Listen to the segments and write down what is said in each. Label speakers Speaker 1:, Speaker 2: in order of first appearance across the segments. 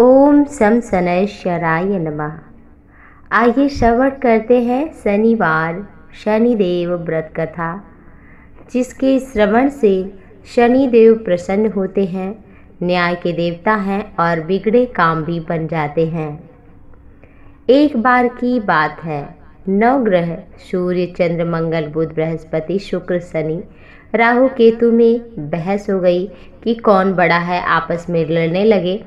Speaker 1: ओम सम सनय शराय नमः। आइए श्रवण करते हैं शनिवार, शनिदेव व्रत कथा, जिसके श्रवण से शनिदेव प्रसन्न होते हैं, न्याय के देवता हैं और बिगड़े काम भी बन जाते हैं। एक बार की बात है, नौ ग्रह, सूर्य, चंद्र, मंगल, बुध, बृहस्पति, शुक्र, शनि, राहु, केतु में बहस हो गई कि कौन बड़ा है, आपस में लड़ने लगे।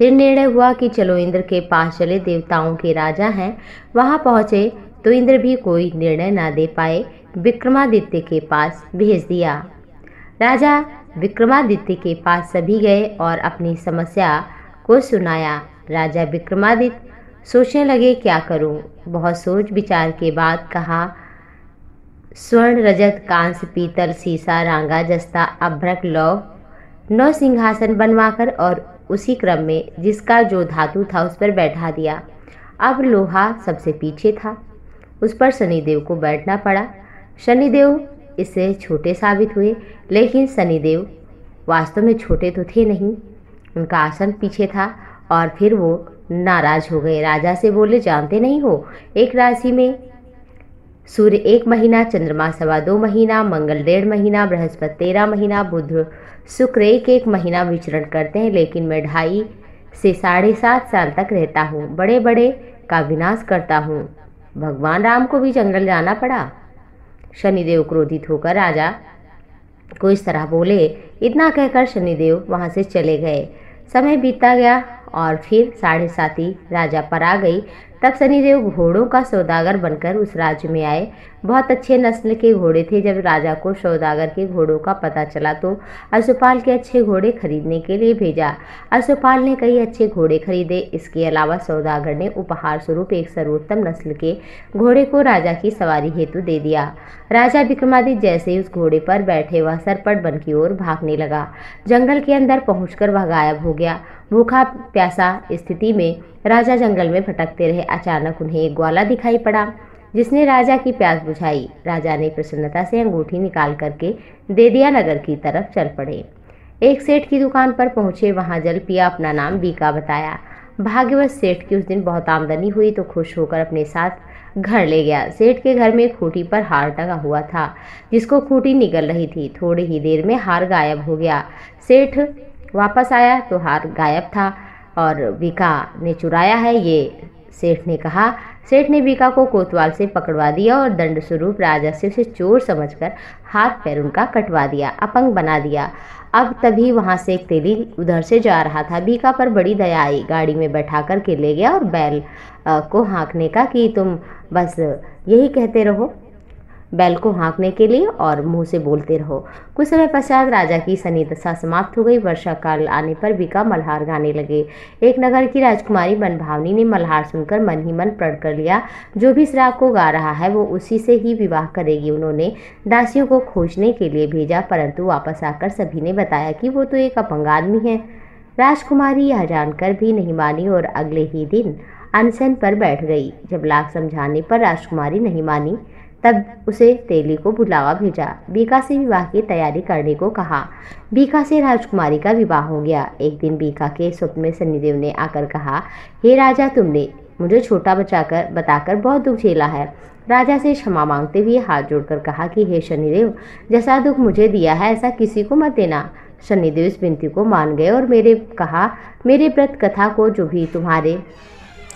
Speaker 1: फिर निर्णय हुआ कि चलो इंद्र के पास चले, देवताओं के राजा हैं। वहाँ पहुँचे तो इंद्र भी कोई निर्णय ना दे पाए। विक्रमादित्य के पास भेज दिया। राजा विक्रमादित्य के पास सभी गए और अपनी समस्या को सुनाया। राजा विक्रमादित्य सोचने लगे, क्या करूँ? बहुत सोच विचार के बाद कहा, स्वर्ण रजत, कांस, पीतल, सीसा, रांगा, जस्ता, अभ्रक लौ नौ सिंहासन बनवाकर और उसी क्रम में जिसका जो धातु था उस पर बैठा दिया। अब लोहा सबसे पीछे था। उस पर शनिदेव को बैठना पड़ा। शनिदेव इससे छोटे साबित हुए, लेकिन शनिदेव वास्तव में छोटे तो थे नहीं। उनका आसन पीछे था और फिर वो नाराज़ हो गए। राजा से बोले, जानते नहीं हो, एक राशि में सूर्य एक महीना, चंद्रमा सवा दो महीना, मंगल डेढ़ महीना, बृहस्पति तेरह महीना, बुध शुक्र एक एक महीना विचरण करते हैं, लेकिन मैं ढाई से साढ़े सात साल तक रहता हूँ। बड़े बड़े का विनाश करता हूँ। भगवान राम को भी जंगल जाना पड़ा। शनिदेव क्रोधित होकर राजा को इस तरह बोले, इतना कहकर शनिदेव वहाँ से चले गए। समय बीता गया और फिर साढ़े साथी राजा पर आ गई। तब शनिदेव घोड़ों का सौदागर बनकर उस राज्य में आए। बहुत अच्छे नस्ल के घोड़े थे। जब राजा को सौदागर के घोड़ों का पता चला तो अशुपाल के अच्छे घोड़े खरीदने के लिए भेजा। अशुपाल ने कई अच्छे घोड़े खरीदे। इसके अलावा सौदागर ने उपहार स्वरूप एक सर्वोत्तम नस्ल के घोड़े को राजा की सवारी हेतु दे दिया। राजा विक्रमादित्य जैसे उस घोड़े पर बैठे वह सरपट बन की ओर भागने लगा। जंगल के अंदर पहुंचकर वह गायब हो गया। भूखा प्यासा स्थिति में राजा जंगल में भटकते रहे। अचानक उन्हें एक ग्वाला दिखाई पड़ा, जिसने राजा की प्यास बुझाई। राजा ने प्रसन्नता से अंगूठी निकाल करके दे दिया नगर की तरफ़ चल पड़े। एक सेठ की दुकान पर पहुँचे, वहाँ जल पिया अपना नाम बीका बताया। भाग्यवश सेठ की उस दिन बहुत आमदनी हुई तो खुश होकर अपने साथ घर ले गया। सेठ के घर में खूटी पर हार टंगा हुआ था, जिसको खूटी निकल रही थी। थोड़ी ही देर में हार गायब हो गया। सेठ वापस आया तो हार गायब था और बीका ने चुराया है, ये सेठ ने कहा। सेठ ने बीका को कोतवाल से पकड़वा दिया और दंड स्वरूप राजस्व से उसे चोर समझकर हाथ पैर उनका कटवा दिया, अपंग बना दिया। अब तभी वहाँ से एक तेली उधर से जा रहा था। बीका पर बड़ी दया आई, गाड़ी में बैठा कर के ले गया और बैल को हाँकने का कि तुम बस यही कहते रहो। बैल को हाँकने के लिए और मुँह से बोलते रहो। कुछ समय पश्चात राजा की सनी दशा समाप्त हो गई। वर्षा काल आने पर बीका मल्हार गाने लगे। एक नगर की राजकुमारी मनभावनी ने मल्हार सुनकर मन ही मन प्रण कर लिया। जो भी इस राग को गा रहा है, वो उसी से ही विवाह करेगी। उन्होंने दासियों को खोजने के लिए भेजा, परंतु वापस आकर सभी ने बताया कि वो तो एक अपंग आदमी है। राजकुमारी यह जानकर भी नहीं मानी और अगले ही दिन अनशन पर बैठ गई। जब लाख समझाने पर राजकुमारी नहीं मानी तब उसे तेली को बुलावा भेजा। बीका से विवाह की तैयारी करने को कहा। बीका से राजकुमारी का विवाह हो गया। एक दिन बीका के स्वप्न में शनिदेव ने आकर कहा, हे राजा, तुमने मुझे छोटा बचाकर, बताकर बहुत दुख झेला है। राजा से क्षमा मांगते हुए हाथ जोड़कर कहा कि, हे शनिदेव जैसा दुख मुझे दिया है, ऐसा किसी को मत देना। शनिदेव इस विनती को मान गए और मेरे कहा, मेरे व्रत कथा को जो भी तुम्हारे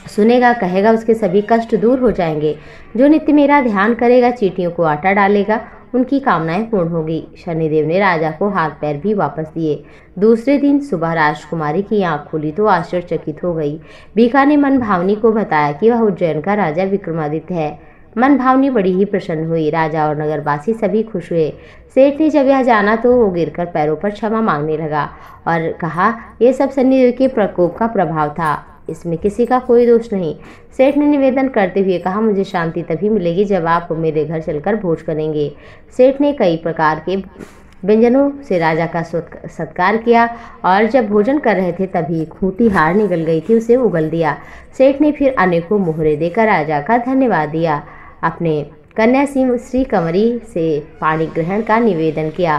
Speaker 1: सुनेगा, कहेगा, उसके सभी कष्ट दूर हो जाएँगे। जो नित्य मेरा ध्यान करेगा, चीटियों को आटा डालेगा, उनकी कामनाएँ पूर्ण होगी। शनिदेव ने राजा को हाथ पैर भी वापस दिए। दूसरे दिन सुबह राजकुमारी की आँख खुली तो आश्चर्यचकित हो गई। बीका ने मन भावनी को बताया कि वह उज्जैन का राजा विक्रमादित्य है। मन भावनी बड़ी ही प्रसन्न हुई। राजा और नगरवासी सभी खुश हुए। सेठ ने जब यह जाना तो वो गिरकर पैरों पर क्षमा मांगने लगा और कहा यह सब शनिदेव के प्रकोप का प्रभाव था। इसमें किसी का कोई दोष नहीं। सेठ ने निवेदन करते हुए कहा, मुझे शांति तभी मिलेगी जब आप मेरे घर चलकर भोज करेंगे। सेठ ने कई प्रकार के व्यंजनों से राजा का सत्कार किया और जब भोजन कर रहे थे तभी खूंटी हार निकल गई थी, उसे उगल दिया। सेठ ने फिर अनेकों मोहरे देकर राजा का धन्यवाद दिया। अपने कन्या सिंह श्री कंवरी से पाणी ग्रहण का निवेदन किया।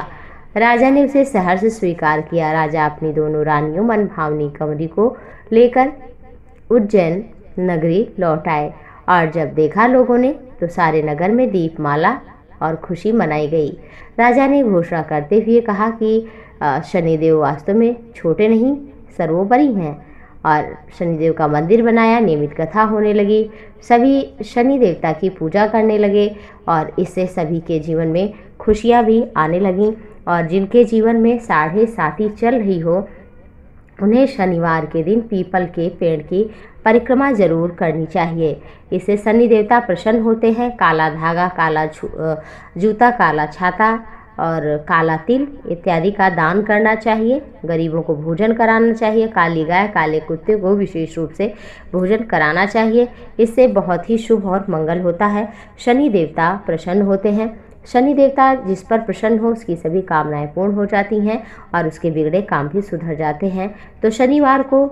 Speaker 1: राजा ने उसे शहर से स्वीकार किया। राजा अपनी दोनों रानियों मन भावनी कंवरी को लेकर उज्जैन नगरी लौट आए और जब देखा लोगों ने तो सारे नगर में दीपमाला और खुशी मनाई गई। राजा ने घोषणा करते हुए कहा कि शनिदेव वास्तव में छोटे नहीं, सर्वोपरि हैं। और शनिदेव का मंदिर बनाया, नियमित कथा होने लगी। सभी शनि देवता की पूजा करने लगे और इससे सभी के जीवन में खुशियाँ भी आने लगीं। और जिनके जीवन में साढ़े साथी चल रही हो उन्हें शनिवार के दिन पीपल के पेड़ की परिक्रमा ज़रूर करनी चाहिए। इससे शनि देवता प्रसन्न होते हैं। काला धागा, काला जूता, काला छाता और काला तिल इत्यादि का दान करना चाहिए। गरीबों को भोजन कराना चाहिए। काली गाय, काले कुत्ते को विशेष रूप से भोजन कराना चाहिए। इससे बहुत ही शुभ और मंगल होता है। शनि देवता प्रसन्न होते हैं। शनि देवता जिस पर प्रसन्न हो, उसकी सभी कामनाएँ पूर्ण हो जाती हैं और उसके बिगड़े काम भी सुधर जाते हैं। तो शनिवार को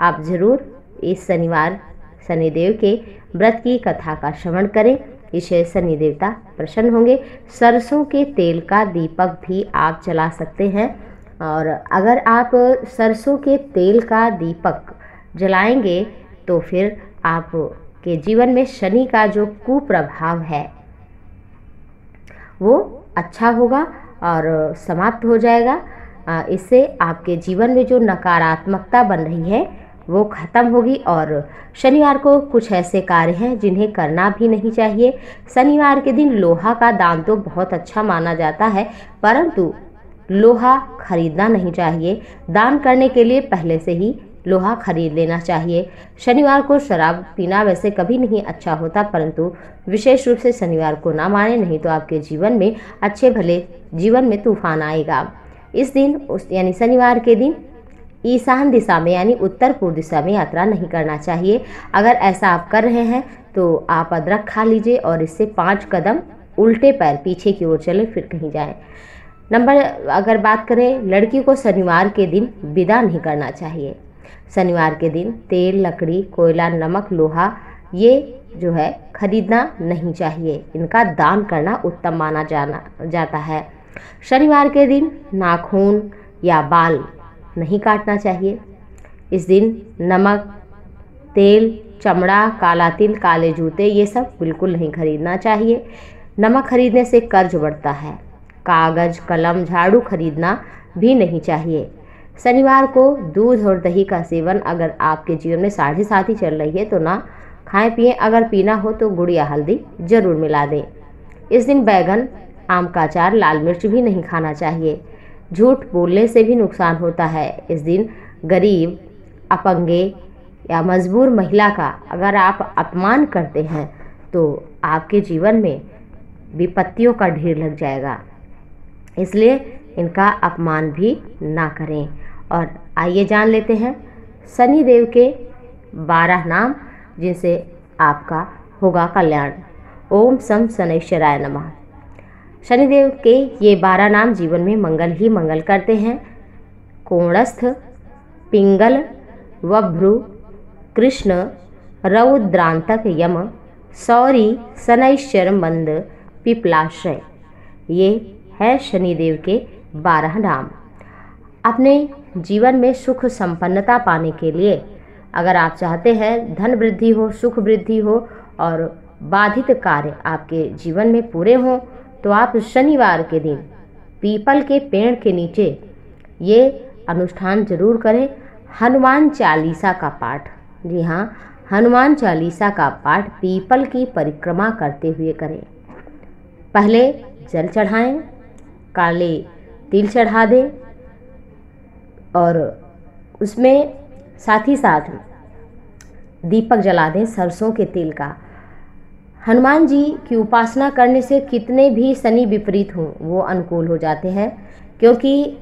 Speaker 1: आप ज़रूर इस शनिवार, शनिदेव के व्रत की कथा का श्रवण करें। इससे शनि देवता प्रसन्न होंगे। सरसों के तेल का दीपक भी आप जला सकते हैं। और अगर आप सरसों के तेल का दीपक जलाएँगे तो फिर आप के जीवन में शनि का जो कुप्रभाव है वो अच्छा होगा और समाप्त हो जाएगा। इससे आपके जीवन में जो नकारात्मकता बन रही है, वो ख़त्म होगी और शनिवार को कुछ ऐसे कार्य हैं जिन्हें करना भी नहीं चाहिए। शनिवार के दिन लोहा का दान तो बहुत अच्छा माना जाता है, परंतु लोहा खरीदना नहीं चाहिए। दान करने के लिए पहले से ही लोहा खरीद लेना चाहिए। शनिवार को शराब पीना वैसे कभी नहीं अच्छा होता, परंतु विशेष रूप से शनिवार को ना माने, नहीं तो आपके जीवन में अच्छे भले जीवन में तूफ़ान आएगा। इस दिन, उस यानी शनिवार के दिन ईशान दिशा में यानी उत्तर पूर्व दिशा में यात्रा नहीं करना चाहिए। अगर ऐसा आप कर रहे हैं तो आप अदरक खा लीजिए और इससे पाँच कदम उल्टे पैर पीछे की ओर चले, फिर कहीं जाएँ। नंबर, अगर बात करें, लड़की को शनिवार के दिन विदा नहीं करना चाहिए। शनिवार के दिन तेल, लकड़ी, कोयला, नमक, लोहा, ये जो है, खरीदना नहीं चाहिए। इनका दान करना उत्तम माना जाना, जाता है। शनिवार के दिन नाखून या बाल नहीं काटना चाहिए। इस दिन नमक, तेल, चमड़ा, काला तिल, काले जूते, ये सब बिल्कुल नहीं खरीदना चाहिए। नमक खरीदने से कर्ज बढ़ता है। कागज़, कलम, झाड़ू खरीदना भी नहीं चाहिए। शनिवार को दूध और दही का सेवन अगर आपके जीवन में साढ़े साथ ही चल रही है तो ना खाएँ, पिए। अगर पीना हो तो गुड़ या हल्दी ज़रूर मिला दें। इस दिन बैगन, आम का अचार, लाल मिर्च भी नहीं खाना चाहिए। झूठ बोलने से भी नुकसान होता है। इस दिन गरीब, अपंगे या मजबूर महिला का अगर आप अपमान करते हैं तो आपके जीवन में विपत्तियों का ढेर लग जाएगा। इसलिए इनका अपमान भी ना करें। और आइए जान लेते हैं शनि देव के बारह नाम, जिनसे आपका होगा कल्याण। ओम सम शनैश्वराय नमः। शनिदेव के ये बारह नाम जीवन में मंगल ही मंगल करते हैं। कोणस्थ, पिंगल, वभ्रु, कृष्ण, रौद्रांतक, यम, सौरी शनैश्वर मंद, पिपलाश्रय। ये है शनिदेव के बारह नाम। अपने जीवन में सुख संपन्नता पाने के लिए। अगर आप चाहते हैं धन वृद्धि हो, सुख वृद्धि हो और बाधित कार्य आपके जीवन में पूरे हों तो आप शनिवार के दिन पीपल के पेड़ के नीचे ये अनुष्ठान ज़रूर करें। हनुमान चालीसा का पाठ। जी हाँ हनुमान चालीसा का पाठ पीपल की परिक्रमा करते हुए करें। पहले जल चढ़ाएँ, काले तिल चढ़ा दें और उसमें साथ ही साथ दीपक जला दें सरसों के तेल का। हनुमान जी की उपासना करने से कितने भी शनि विपरीत हों, वो अनुकूल हो जाते हैं, क्योंकि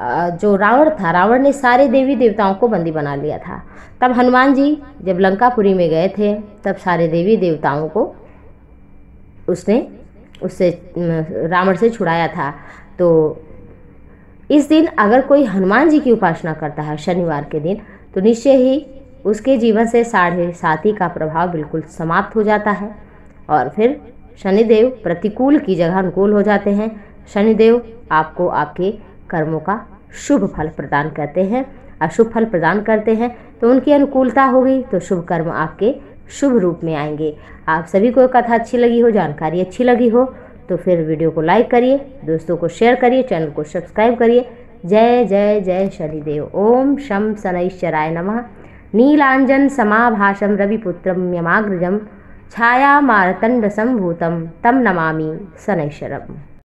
Speaker 1: जो रावण था, रावण ने सारे देवी देवताओं को बंदी बना लिया था। तब हनुमान जी जब लंकापुरी में गए थे, तब सारे देवी देवताओं को उसने, उससे रावण से छुड़ाया था। तो इस दिन अगर कोई हनुमान जी की उपासना करता है शनिवार के दिन तो निश्चय ही उसके जीवन से साढ़े साथी का प्रभाव बिल्कुल समाप्त हो जाता है। और फिर शनिदेव प्रतिकूल की जगह अनुकूल हो जाते हैं। शनिदेव आपको आपके कर्मों का शुभ फल प्रदान करते हैं, अशुभ फल प्रदान करते हैं। तो उनकी अनुकूलता होगी तो शुभ कर्म आपके शुभ रूप में आएँगे। आप सभी को कथा अच्छी लगी हो, जानकारी अच्छी लगी हो तो फिर वीडियो को लाइक करिए, दोस्तों को शेयर करिए चैनल को सब्सक्राइब करिए। जय जय जय शनिदेव। ओम शम शनैश्चराय नमः। नीलांजन समाभाषम रविपुत्रम यमाग्रजम छाया मारतंड संभूतम तम नमामि शनैश्वरम